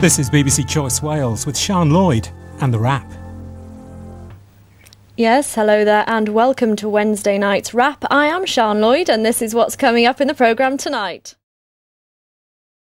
This is BBC Choice Wales with Sean Lloyd and the Wrap. Yes, hello there, and welcome to Wednesday night's Wrap. I am Sean Lloyd, and this is what's coming up in the programme tonight.